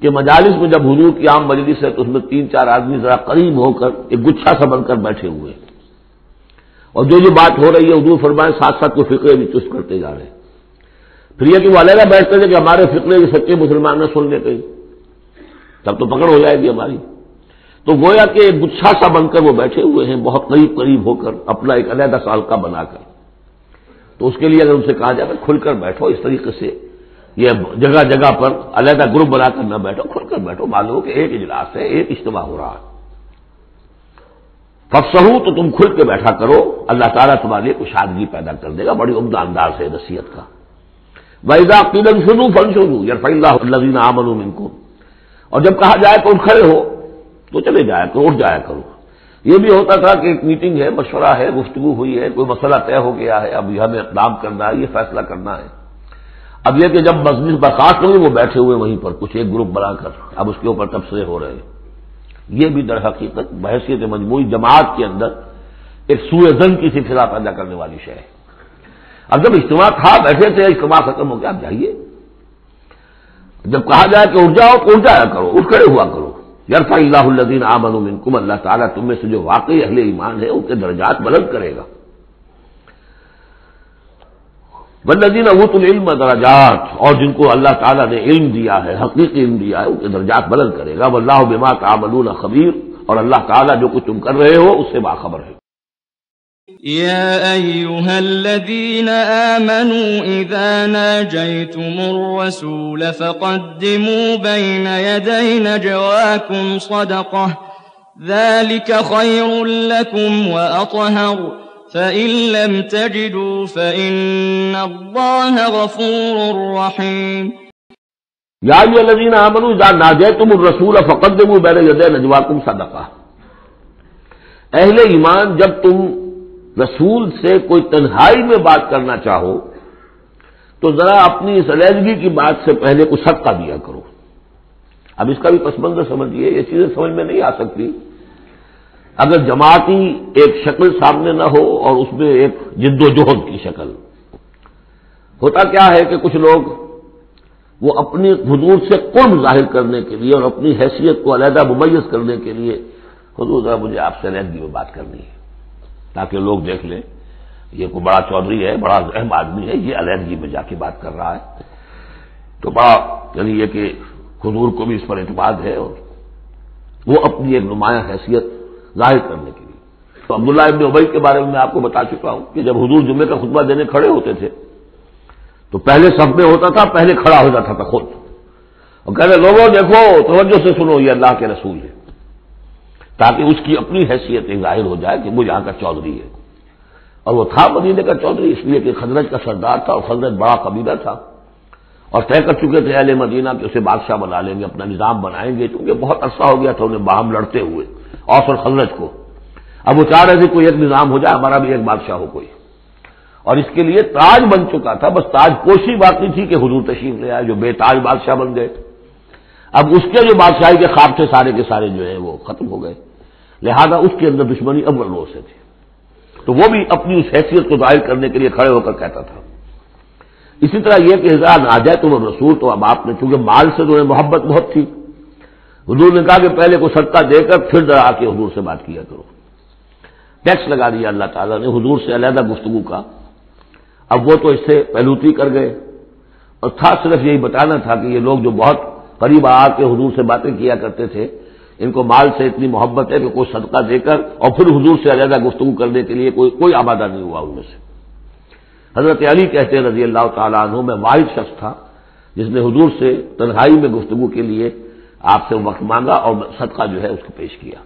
کہ مجالس میں جب حضور کی عام مجلس ہے تو اس میں تین چار آدمی ذرا قریب ہو کر ایک گچھا سا بن کر بیٹھے ہوئے۔ اور جو جو بات ہو رہی ہے حضور فرمائے ساتھ ساتھ کوئی فکرے بھی چست کرتے جا رہے ہیں۔ پھر یہ کہ وہ علیحدہ بیٹھتے تھے کہ ہمارے فکرے یہ سچے مسلمان نہ سن لیتے۔ تب تو پکڑ ہو جائے گی ہماری۔ تو گویا کہ گچھا سا بن کر وہ بیٹھے ہوئے ہیں، بہت قریب قریب ہو کر اپنا ایک علیحدہ سال کا بنا کر۔ تو اس کے لیے اگر ان سے کہا جائے کھل کر بیٹھو، اس طریقے سے یہ جگہ جگہ پر علیحدہ گروپ بنا کر نہ بیٹھو، کھل کر بیٹھو۔ معلوم کہ ایک اجلاس ہے، ایک اجتماع ہو رہا ہے۔ ففسہو تو تم کھل کے بیٹھا کرو، اللہ تعالیٰ تمہارے لیے کچھ پیدا کر دے گا، بڑی عمدہ انداز ہے نصیحت کا۔ ویزا قیدن شروع فن شروع یار اللہ اللہ عامن کو اور جب کہا جائے تو کھڑے ہو تو چلے جایا کرو، اٹھ جایا کرو۔ یہ بھی ہوتا تھا کہ ایک میٹنگ ہے، مشورہ ہے، گفتگو ہوئی ہے، کوئی مسئلہ طے ہو گیا ہے، اب یہ ہمیں اقدام کرنا ہے، یہ فیصلہ کرنا ہے۔ اب یہ کہ جب مسجد برخاست ہوئی، وہ بیٹھے ہوئے وہیں پر کچھ ایک گروپ بنا کر، اب اس کے اوپر تبصرے ہو رہے ہیں۔ یہ بھی در حقیقت بحثیت مجموعی جماعت کے اندر ایک سوئے زن کی سلسلہ پیدا کرنے والی شے ہے۔ اب جب اجتماع تھا، بیٹھے تھے، اجتماع ختم ہو گیا آپ جائیے۔ جب کہا جائے کہ اٹھ جاؤ تو اٹھ جایا کرو، اٹھ کھڑے ہوا کرو۔ یرفا اللہ الدین آمن منکم، اللہ تعالیٰ تم میں سے جو واقعی اہل ایمان ہے ان کے درجات بلند کرے گا۔ بلدین ابوت العلم درجات، اور جن کو اللہ تعالیٰ نے علم دیا ہے، حقیقی علم دیا ہے، ان کے درجات بلند کرے گا۔ اللہ بما تعملون خبیر، اور اللہ تعالیٰ جو کچھ تم کر رہے ہو، اس سے باخبر ہے۔ يا أيها الذين آمنوا إذا ناجيتم الرسول فقدموا بين يدي نجواكم صدقة. ذلك خير لكم وأطهر. فإن لم تجدوا فإن الله غفور رحيم. يا أيها الذين آمنوا إذا ناجيتم الرسول فقدموا بين يدي نجواكم صدقة. اہل ایمان جب تم رسول سے کوئی تنہائی میں بات کرنا چاہو، تو ذرا اپنی اس علیحدگی کی بات سے پہلے کچھ صدقہ دیا کرو۔ اب اس کا بھی پس منظر سمجھیے یہ چیزیں سمجھ میں نہیں آ سکتی۔ اگر جماعتی ایک شکل سامنے نہ ہو اور اس میں ایک جد و جہد کی شکل۔ ہوتا کیا ہے کہ کچھ لوگ وہ اپنی حضور سے قرب ظاہر کرنے کے لیے اور اپنی حیثیت کو علیحدہ ممیز کرنے کے لیے، حضور ذرا مجھے آپ سے علیحدگی میں بات کرنی ہے۔ تاکہ لوگ دیکھ لیں یہ کوئی بڑا چودھری ہے، بڑا اہم آدمی ہے، یہ علیحدگی میں جا کے بات کر رہا ہے۔ تو بڑا یعنی یہ کہ حضور کو بھی اس پر اعتماد ہے اور وہ اپنی ایک نمایاں حیثیت ظاہر کرنے کے لیے۔ تو عبداللہ ابن ابئی کے بارے میں میں آپ کو بتا چکا ہوں کہ جب حضور جمعے کا خطبہ دینے کھڑے ہوتے تھے، تو پہلے سب میں ہوتا تھا، پہلے کھڑا ہو جاتا تھا خود۔ اور کہتے لوگوں دیکھو، توجہ سے سنو، یہ اللہ کے رسول ہے تاکہ اس کی اپنی حیثیت ظاہر ہو جائے کہ وہ یہاں کا چودھری ہے۔ اور وہ تھا مدینے کا چودھری، اس لیے کہ خدرت کا سردار تھا اور خدرت بڑا قبیلہ تھا۔ اور طے کر چکے تھے اہل مدینہ کہ اسے بادشاہ بنا لیں گے، اپنا نظام بنائیں گے، کیونکہ بہت عرصہ ہو گیا تھا انہیں باہم لڑتے ہوئے، اوس اور خدرت کو۔ اب وہ چاہ رہے تھے کوئی ایک نظام ہو جائے، ہمارا بھی ایک بادشاہ ہو کوئی۔ اور اس کے لیے تاج بن چکا تھا، بس تاج پوشی بات نہیں تھی کہ حضور تشریف لے آئے، جو بے تاج بادشاہ بن گئے۔ اب اس کے جو بادشاہی کے خواب تھے، سارے کے سارے جو ہیں وہ ختم ہو گئے۔ لہذا اس کے اندر دشمنی اول روز سے تھی۔ تو وہ بھی اپنی اس حیثیت کو ظاہر کرنے کے لیے کھڑے ہو کر کہتا تھا۔ اسی طرح یہ کہ ہزار آ جائے تو وہ رسول تو اب آپ نے چونکہ مال سے جو ہے محبت بہت تھی، حضور نے کہا کہ پہلے کو صدقہ دے کر پھر ذرا آ کے حضور سے بات کیا کرو۔ ٹیکس لگا دیا اللہ تعالیٰ نے، حضور سے علیحدہ گفتگو کا۔ اب وہ تو اس سے پہلوتی کر گئے۔ اور تھا صرف یہی بتانا تھا کہ یہ لوگ جو بہت قریب آ کے حضور سے باتیں کیا کرتے تھے ان کو مال سے اتنی محبت ہے کہ کوئی صدقہ دے کر اور پھر حضور سے علیحدہ گفتگو کرنے کے لیے کوئی کوئی آبادہ نہیں ہوا ان میں سے۔ حضرت علی کہتے ہیں رضی اللہ تعالیٰ عنہ، میں واحد شخص تھا جس نے حضور سے تنہائی میں گفتگو کے لیے آپ سے وقت مانگا اور صدقہ جو ہے اس کو پیش کیا۔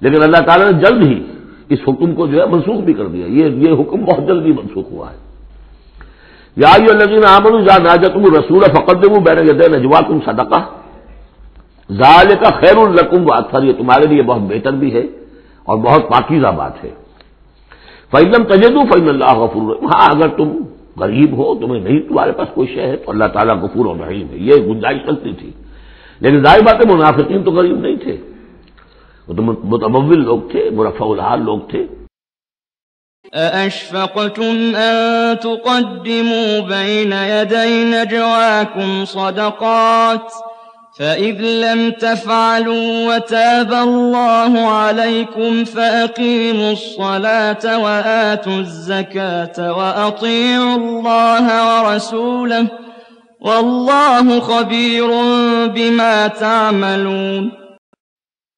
لیکن اللہ تعالیٰ نے جلد ہی اس حکم کو جو ہے منسوخ بھی کر دیا۔ یہ یہ حکم بہت جلدی منسوخ ہوا ہے۔ یا الذین آمنوا اذا ناجتم الرسول فقدموا بین یدی نجواکم صدقہ۔ ذالک خیر الکم و اکثر، یہ تمہارے لیے بہت بہتر بھی ہے اور بہت پاکیزہ بات ہے۔ فعلم تجدو فعل اللہ غفور ہاں اگر تم غریب ہو، تمہیں نہیں تمہارے پاس کوئی شے ہے، تو اللہ تعالیٰ غفور اور رحیم ہے۔ یہ گنجائش چلتی تھی۔ لیکن ظاہر بات ہے، منافقین تو غریب نہیں تھے۔ وہ تو متمول لوگ تھے، مرفع الحال لوگ تھے۔ أأشفقتم أن تقدموا بين يدي نجواكم صدقات فإذ لم تفعلوا وتاب الله عليكم فأقيموا الصلاة وآتوا الزكاة وأطيعوا الله ورسوله والله خبير بما تعملون.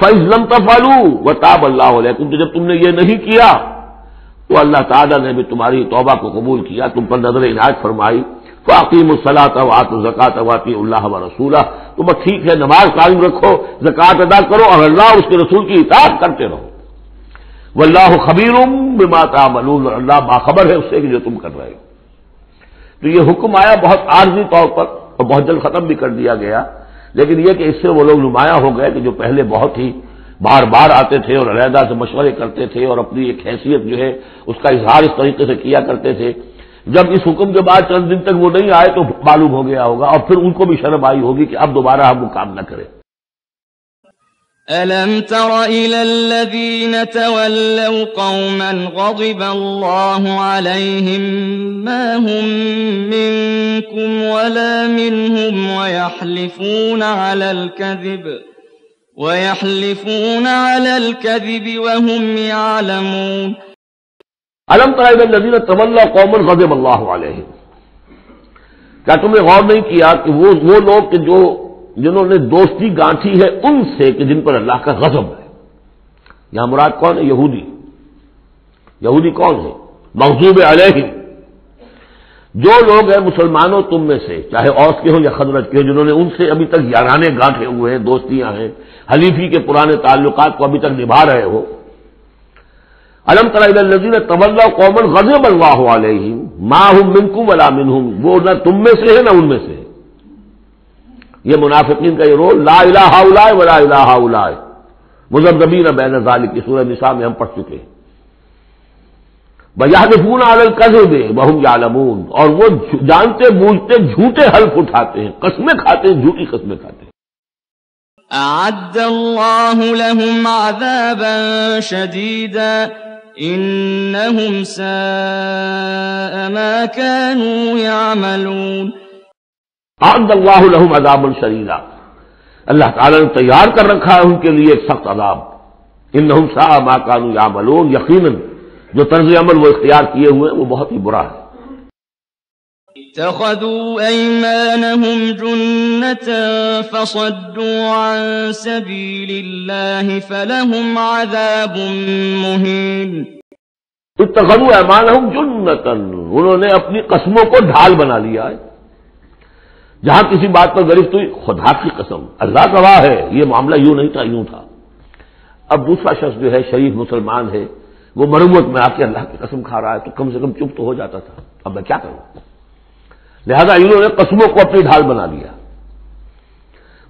فیضلم تفالو و تاب اللہ علیہ تو جب تم نے یہ نہیں کیا، تو اللہ تعالیٰ نے بھی تمہاری توبہ کو قبول کیا، تم پر نظر عنایت فرمائی فاقیم الصلاح وات زکات واقعی اللہ و رسولہ تو بس ٹھیک ہے، نماز قائم رکھو زکوٰۃ ادا کرو اور اللہ اس کے رسول کی اطاعت کرتے رہو۔ وہ اللہ خبیر بما تعملون۔ اللہ باخبر ہے اس سے کہ جو تم کر رہے ہو۔ تو یہ حکم آیا بہت عارضی طور پر اور بہت جلد ختم بھی کر دیا گیا۔ لیکن یہ کہ اس سے وہ لوگ نمایاں ہو گئے کہ جو پہلے بہت ہی بار بار آتے تھے اور علیحدہ سے مشورے کرتے تھے اور اپنی ایک حیثیت جو ہے اس کا اظہار اس طریقے سے کیا کرتے تھے۔ جب اس حکم کے بعد چند دن تک وہ نہیں آئے تو معلوم ہو گیا ہوگا اور پھر ان کو بھی شرم آئی ہوگی کہ اب دوبارہ ہم وہ کام نہ کریں۔ ألم تر إلى الذين تولوا قوما غضب الله عليهم ما هم منكم ولا منهم ويحلفون على الكذب ويحلفون على الكذب وهم يعلمون ألم تر إلى الذين تولوا قوما غضب الله عليهم؟ کیا تم نے غور نہیں کیا کہ وہ وہ لوگ کہ جو جنہوں نے دوستی گانٹھی ہے ان سے کہ جن پر اللہ کا غضب ہے۔ یہاں مراد کون ہے؟ یہودی۔ یہودی کون ہے؟ محضوب علیہ جو لوگ ہیں مسلمانوں تم میں سے، چاہے اوس کے ہوں یا خدرت کے ہوں، جنہوں نے ان سے ابھی تک یارانے گانٹھے ہوئے ہیں، دوستیاں ہیں، حلیفی کے پرانے تعلقات کو ابھی تک نبھا رہے ہو۔ علم النزین طول قومن غزب اللہ علیہ ماں ہوں منکم ولا منہم۔ وہ نہ تم میں سے ہے نہ ان میں سے۔ یہ منافقین کا یہ رول، لا الہ الا ولا الہ الا مزمزمین بین ذالک کی سورہ نساء میں ہم پڑھ چکے ہیں۔ بجاہدفون عالل کزے دے بہم یالمون اور وہ جانتے، بوجھتے، جھوٹے حلف اٹھاتے ہیں، قسمیں کھاتے ہیں، جھوٹی قسمیں کھاتے ہیں۔ اعد اللہ لهم عذابا شدیدا انہم ساء ما كانوا يعملون۔ آد اللہ الحم عذاب الشریرہ اللہ تعالیٰ نے تیار کر رکھا ہے ان کے لیے ایک سخت عذاب۔ ان شاہ ماں کانو یا ملون یقیناً جو طرز عمل وہ اختیار کیے ہوئے وہ بہت ہی برا ہے۔ اتخذوا ايمانهم جنة فصدوا عن سبيل الله فلهم عذاب مهين۔ اتخذوا ايمانهم جنة۔ انہوں نے اپنی قسموں کو ڈھال بنا لیا ہے۔ جہاں کسی بات پر گرفت ہوئی خدا کی قسم، اللہ گواہ ہے، یہ معاملہ یوں نہیں تھا، یوں تھا۔ اب دوسرا شخص جو ہے، شریف مسلمان ہے، وہ مرمت میں آ کے اللہ کی قسم کھا رہا ہے، تو کم سے کم چپ تو ہو جاتا تھا۔ اب میں کیا کروں؟ لہذا انہوں نے قسموں کو اپنی ڈھال بنا لیا۔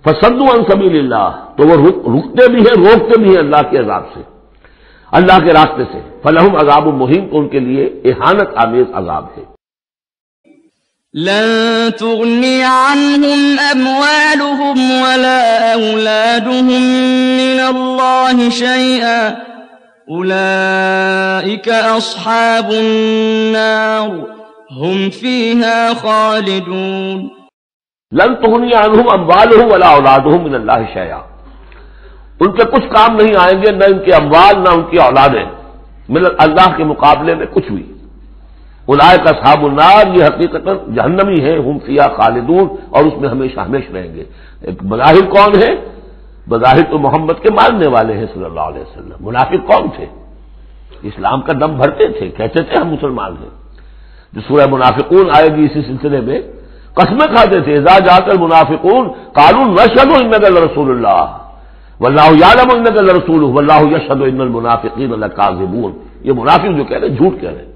فسد ان سبیل اللہ تو وہ رکتے بھی ہیں، روکتے بھی ہیں اللہ کے عذاب سے۔ اللہ کے راستے سے۔ فلحم عذاب مہم تو ان کے لیے احانت آمیز عذاب ہے۔ لن تغني عنهم أموالهم ولا أولادهم من الله شيئا. أولئك أصحاب النار. هم فيها خالدون. لن تغني عنهم أموالهم ولا أولادهم من الله شيئا. ان کے کچھ کام نہیں آئیں گے نہ ان کے اموال نہ ان کی اولادیں۔ اللہ کے مقابلے میں کچھ بھی۔ الائے کا صحاب النار، یہ حقیقت جہنمی ہے ہم فیا خالدون، اور اس میں ہمیشہ ہمیش رہیں گے۔ ایک بظاہر کون ہے بظاہر تو محمد کے ماننے والے ہیں صلی اللہ علیہ وسلم۔ منافق کون تھے؟ اسلام کا دم بھرتے تھے، کہتے تھے ہم مسلمان ہیں۔ جو سورہ منافقون آئے گی اسی سلسلے میں قسمیں کھاتے تھے۔ اذا جا کر منافقون قانون نشد ان رسول اللہ۔ واللہ یعلم انک رسول واللہ یشهد ان المنافقین لکاذبون۔ یہ منافق جو کہہ رہے جھوٹ کہہ رہے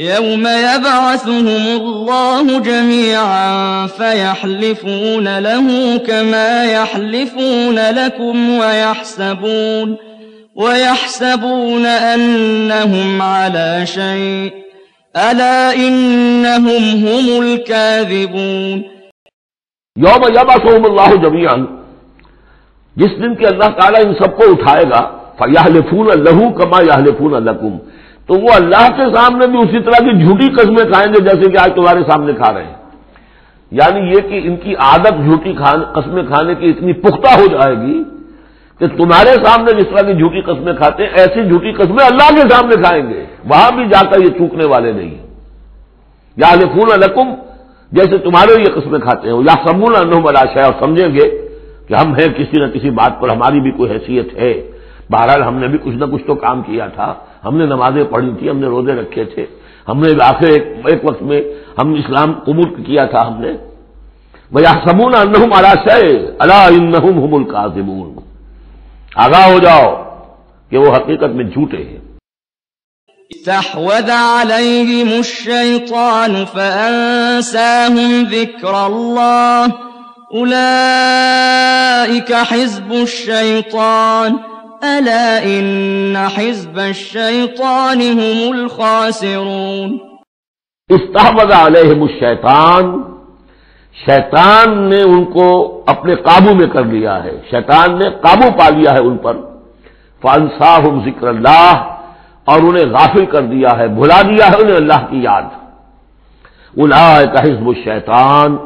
يوم يبعثهم الله جميعا فيحلفون له كما يحلفون لكم ويحسبون ويحسبون أنهم على شيء. ألا إنهم هم الكاذبون. يوم يبعثهم الله جميعا جس دن کے اللہ تعالیٰ ان سب کو اٹھائے گا فیاحلفون لہو کما یاحلفون لکم تو وہ اللہ کے سامنے بھی اسی طرح کی جھوٹی قسمیں کھائیں گے جیسے کہ آج تمہارے سامنے کھا رہے ہیں۔ یعنی یہ کہ ان کی عادت جھوٹی قسمیں کھانے کی اتنی پختہ ہو جائے گی کہ تمہارے سامنے جس طرح کی جھوٹی قسمیں کھاتے ہیں، ایسی جھوٹی قسمیں اللہ کے سامنے کھائیں گے۔ وہاں بھی جا کر یہ چوکنے والے نہیں۔ یا لکھون القم جیسے تمہارے یہ قسمیں کھاتے ہیں یا سمون انہم الاشا اور سمجھیں گے کہ ہم ہیں کسی نہ کسی بات پر، ہماری بھی کوئی حیثیت ہے۔ بہرحال ہم نے بھی کچھ نہ کچھ تو کام کیا تھا۔ ہم نے نمازیں پڑھی تھی ہم نے روزے رکھے تھے۔ ہم نے آخر ایک ایک وقت میں ہم اسلام قبول کیا تھا ہم نے۔ بھیا سمون انہم اللہ انہم ہم القاظمون آگاہ ہو جاؤ کہ وہ حقیقت میں جھوٹے ہیں۔ استحوذ عليهم الشيطان فأنساهم ذكر الله. أولئك حزب الشيطان. ألا إن حزب الشيطان هم الخاسرون. استحوذ عليهم الشيطان. شیطان نے ان کو اپنے قابو میں کر لیا ہے. شیطان نے قابو پا لیا ہے ان پر. فانساہ ذکر اللہ. اور انہیں غافل کر دیا ہے، بھلا دیا ہے انہیں اللہ کی یاد۔ الا کا حزب الشیطان۔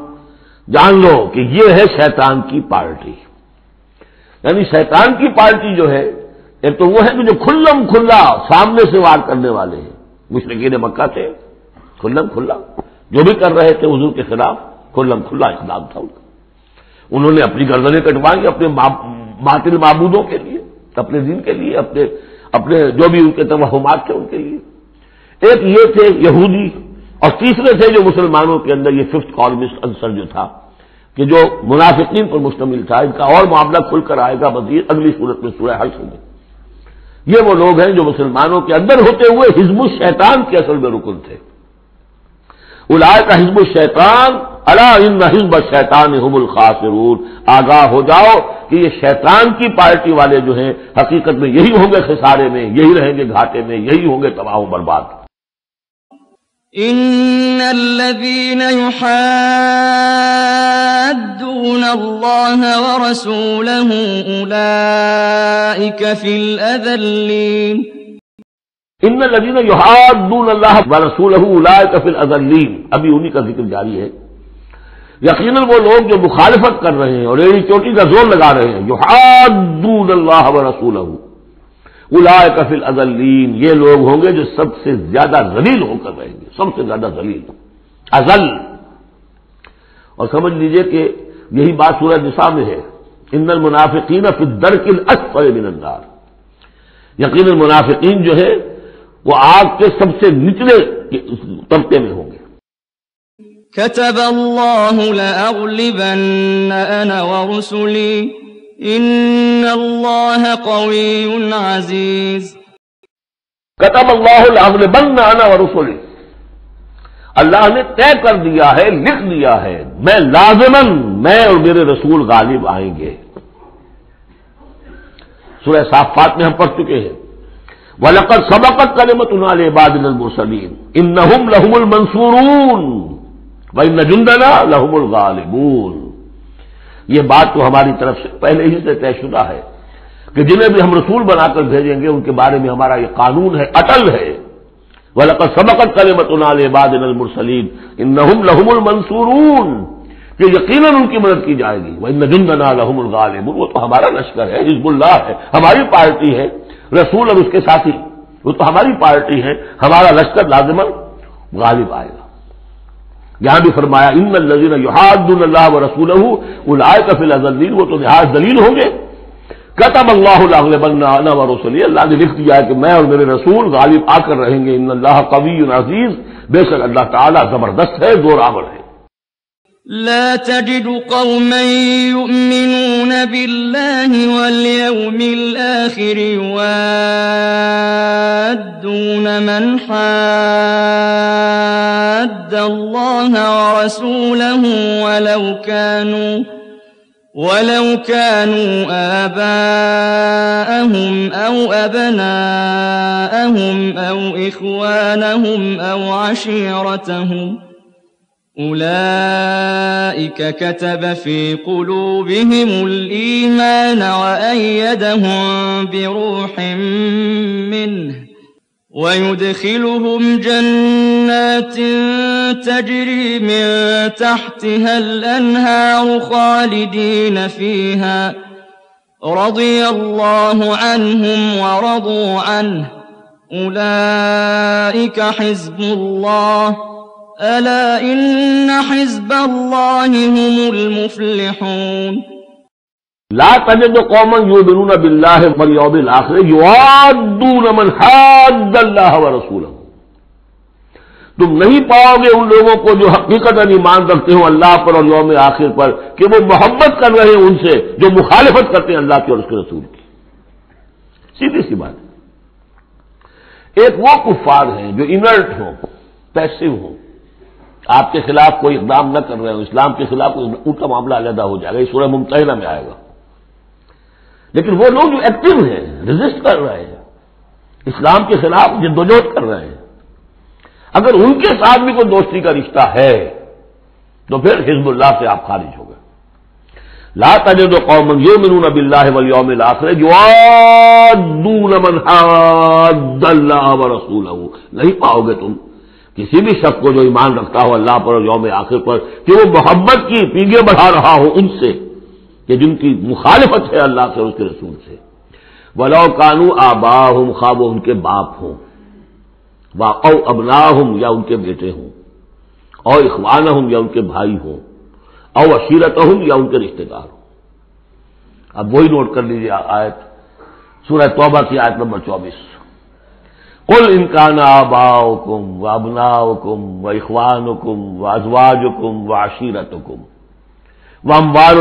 جان لو کہ یہ ہے شیطان کی پارٹی۔ یعنی شیطان کی پارٹی جو ہے، ایک تو وہ ہے کہ جو کھلم کھلا سامنے سے وار کرنے والے ہیں۔ مشرقین مکہ تھے، کھلم کھلا۔ جو بھی کر رہے تھے حضور کے خلاف، کھلم کھلا اقدام تھا ان کا۔ انہوں نے اپنی گردنیں کٹوائی اپنے باطل معبودوں کے لیے، اپنے دن کے لیے، اپنے اپنے جو بھی ان کے توہمات تھے ان کے لیے۔ ایک یہ تھے یہودی اور تیسرے تھے جو مسلمانوں کے اندر یہ ففتھ کالمسٹ انسر جو تھا، کہ جو منافقین پر مشتمل تھا، ان کا اور معاملہ کھل کر آئے گا مزید اگلی صورت میں سورہ حرش میں۔ یہ وہ لوگ ہیں جو مسلمانوں کے اندر ہوتے ہوئے حزب الشیطان کے اصل میں رکن تھے۔ الائے کا حزب الشیطان اللہ ان حزب شیطان حب الخاصرون آگاہ ہو جاؤ کہ یہ شیطان کی پارٹی والے جو ہیں، حقیقت میں یہی ہوں گے خسارے میں، یہی رہیں گے گھاٹے میں، یہی ہوں گے تباہ و برباد۔ إن الذين يحادون الله ورسوله أولئك في الأذلين ان الذين يحادون الله ورسوله اولئك في الاذلين. ابھی انہی کا ذکر جاری ہے. یقیناً وہ لوگ جو مخالفت کر رہے ہیں اور ایڑی چوٹی کا زور لگا رہے ہیں، یحادون اللہ ورسوله الا کفل ازلین یہ لوگ ہوں گے جو سب سے زیادہ ذلیل ہو کر رہیں گے، سب سے زیادہ ذلیل۔ ازل اور سمجھ لیجیے کہ یہی بات سورج نسا میں ہے۔ ان المنافقین فی الدرک الاسفل من النار۔ یقین المنافقین جو ہے وہ آگ کے سب سے نچلے طبقے میں ہوں گے۔ كتب الله لأغلبن أنا ورسلي ان اللہ قوی عزیز کتب اللہ بند آنا اور رسول اللہ نے طے کر دیا ہے لکھ دیا ہے میں لازمن میں اور میرے رسول غالب آئیں گے۔ سورہ صافات میں ہم پڑھ چکے ہیں۔ وہ سبقت کرے مت انال باد المسلیم ان نحم لحم المنصورون. بھائی نجندنا لحم الغالبون. یہ بات تو ہماری طرف سے پہلے ہی سے طے شدہ ہے کہ جنہیں بھی ہم رسول بنا کر بھیجیں گے، ان کے بارے میں ہمارا یہ قانون ہے، اٹل ہے۔ وہ سبقت کرے مت باد المرسلیم ان نحم لحم المنصورون۔ کہ یقیناً ان کی مدد کی جائے گی۔ وہ نجندنا لحم الغالب وہ تو ہمارا لشکر ہے، حزب اللہ ہے، ہماری پارٹی ہے۔ رسول اور اس کے ساتھی وہ تو ہماری پارٹی ہے، ہمارا لشکر لازمن غالب آئے گا۔ یہاں بھی فرمایا، ان الزین یحاد اللہ و رسول الائے کفل ازلین وہ تو نہایت دلیل ہوں گے۔ کتب اللہ اللہ و رسول اللہ نے لکھ دیا کہ میں اور میرے رسول غالب آ کر رہیں گے۔ ان اللہ قوی عزیز۔ بے شک اللہ تعالیٰ زبردست ہے زور آور ہے۔ لا تجد قوما يؤمنون بالله واليوم الآخر يوادون من حاد الله ورسوله ولو كانوا ولو كانوا آباءهم أو أبناءهم أو إخوانهم أو عشيرتهم أولئك كتب في قلوبهم الإيمان وأيدهم بروح منه ويدخلهم جنات تجري من تحتها الأنهار خالدين فيها رضي الله عنهم ورضوا عنه أولئك حزب الله ألا إن حزب الله هم المفلحون لا تجد قوما يؤمنون بالله واليوم الاخر يوادون من حاد الله ورسوله. تم نہیں پاؤ گے ان لوگوں کو جو حقیقت ایمان رکھتے ہوں اللہ پر اور یوم آخر پر کہ وہ محبت کر رہے ہیں ان سے جو مخالفت کرتے ہیں اللہ کی اور اس کے رسول کی. سیدھی سی بات. ایک وہ کفار ہیں جو انرٹ ہوں پیسو ہوں آپ کے خلاف کوئی اقدام نہ کر رہے ہوں، اسلام کے خلاف ان کا معاملہ علیحدہ ہو جائے گا، یہ سورہ ممتحنہ میں آئے گا۔ لیکن وہ لوگ جو ایکٹیو ہیں رجسٹ کر رہے ہیں، اسلام کے خلاف جدوجہد کر رہے ہیں۔ اگر ان کے ساتھ بھی کوئی دوستی کا رشتہ ہے، تو پھر حزب اللہ سے آپ خارج ہو گئے۔ لا تجد قوم یؤمنون بالله واليوم الاخر يوادون من حاد الله ورسوله نہیں پاؤ گے تم۔ کسی بھی شخص کو جو ایمان رکھتا ہو اللہ پر اور یوم آخر پر کہ وہ محبت کی پیگے بڑھا رہا ہو ان سے کہ جن کی مخالفت ہے اللہ سے اور اس کے رسول سے۔ ولو کانو آبا ہوں خواب ان کے باپ ہوں۔ او ابنا ہوں یا ان کے بیٹے ہوں۔ او اخوان ہوں یا ان کے بھائی ہوں۔ او اشیرت ہوں یا ان کے رشتے دار ہوں۔ اب وہی نوٹ کر لیجیے آیت، سورہ توبہ کی آیت نمبر چوبیس۔ کل انکان آبا کم و ابنا کم و اخوان کم و ازواج کم و عشیرت کم و امبار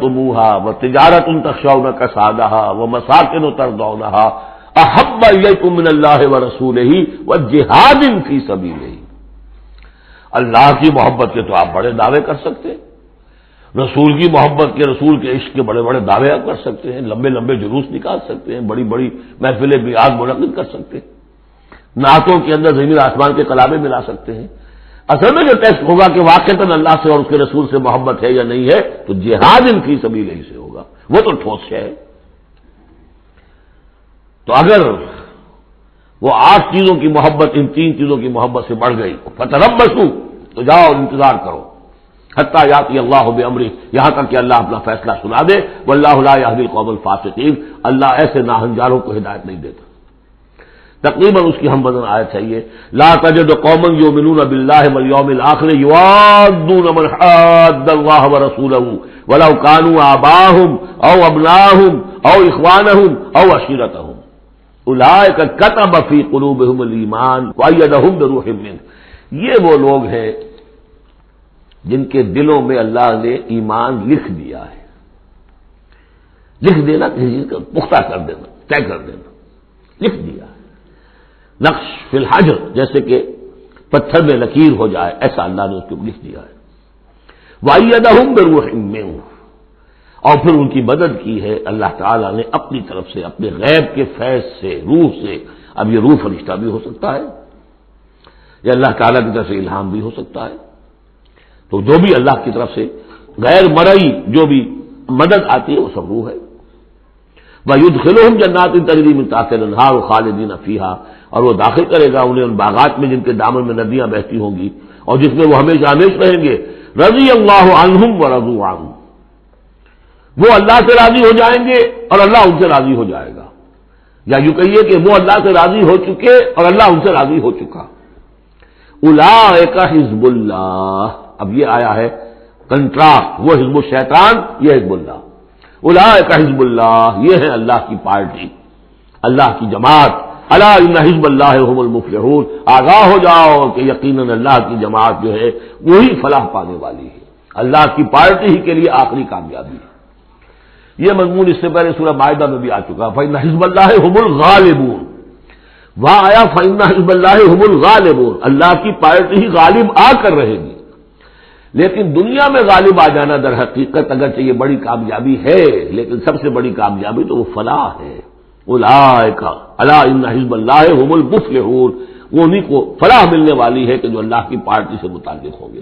تموہا و تجارت ان تخشون کا سادہ و مساکن و تردونہا احب من اللہ و رسول ہی و جہاد ان کی سبھی اللہ کی محبت کے تو آپ بڑے دعوے کر سکتے ہیں رسول کی محبت کے رسول کے عشق کے بڑے بڑے دعوے آپ کر سکتے ہیں لمبے لمبے جلوس نکال سکتے ہیں بڑی بڑی محفلیں بھی آگ منعقد کر سکتے ہیں نعتوں کے اندر زمین آسمان کے کلابے ملا سکتے ہیں۔ اصل میں جو ٹیسٹ ہوگا کہ واقع اللہ سے اور اس کے رسول سے محبت ہے یا نہیں ہے، تو جہاد ان کی سبھی لئی سے ہوگا۔ وہ تو ٹھوس ہے۔ تو اگر وہ آٹھ چیزوں کی محبت، ان تین چیزوں کی محبت سے بڑھ گئی فتح بسو تو جاؤ انتظار کرو۔ حتیٰ یاتی اللہ بے امری یہاں تک کہ اللہ اپنا فیصلہ سنا دے۔ وہ اللہ اللہ قوم الفاصقین اللہ ایسے ناہنجاروں کو ہدایت نہیں دیتا۔ تقریباً اس کی ہم بدن آئے چاہیے لا تجد قومن جو منون اللہ الآخر یوادون من حاد اللہ و رسولہ ولو کانو آباہم او ابناہم او اخوانہم او عشیرتہم. اولئک کتب فی قلوبہم الایمان وایدہم بروح یہ وہ لوگ ہیں جن کے دلوں میں اللہ نے ایمان لکھ دیا ہے. لکھ دینا کسی چیز کا پختہ کر دینا، طے کر دینا، لکھ دیا. نقش فی الحجر، جیسے کہ پتھر میں لکیر ہو جائے، ایسا اللہ نے اس کو لکھ دیا ہے۔ وائی میں ہوں اور پھر ان کی مدد کی ہے، اللہ تعالیٰ نے اپنی طرف سے، اپنے غیب کے فیض سے، روح سے، اب یہ روح فرشتہ بھی ہو سکتا ہے، یا اللہ تعالیٰ کی طرف سے الہام بھی ہو سکتا ہے۔ تو جو بھی اللہ کی طرف سے غیر مرئی جو بھی مدد آتی ہے، وہ سب روح ہے۔ وہ یدھ خلو جنات تجریم تاثر انہار خالدین افیحا اور وہ داخل کرے گا انہیں ان باغات میں جن کے دامن میں ندیاں بہتی ہوں گی اور جس میں وہ ہمیشہ ہمیش رہیں گے۔ رضی اللہ عنہم و رضو عنہم۔ وہ اللہ سے راضی ہو جائیں گے اور اللہ ان سے راضی ہو جائے گا۔ یا یوں کہیے کہ وہ اللہ سے راضی ہو چکے اور اللہ ان سے راضی ہو چکا۔ الا حزب اللہ۔ اب یہ آیا ہے۔ کنٹراسٹ وہ حزب الشیطان، یہ حزب اللہ۔ الا حزب اللہ، یہ ہے اللہ کی پارٹی۔ اللہ کی جماعت۔ اللہ حزب اللہ حم المفلحون۔ آگاہ ہو جاؤ کہ یقیناً اللہ کی جماعت جو ہے وہی فلاح پانے والی ہے۔ اللہ کی پارٹی ہی کے لیے آخری کامیابی ہے۔ یہ مضمون اس سے پہلے سورہ معاہدہ میں بھی آ چکا۔ فائن حزب اللہ حب الغالبون۔ وہاں آیا فائن حزب اللہ حب الغالبون۔ اللہ کی پارٹی ہی غالب آ کر رہے گی۔ لیکن دنیا میں غالب آ جانا در حقیقت اگرچہ یہ بڑی کامیابی ہے، لیکن سب سے بڑی کامیابی تو وہ فلاح ہے۔ حزب اللہ حب البف وہ انہیں کو فلاح ملنے والی ہے کہ جو اللہ کی پارٹی سے متعلق ہوں گے۔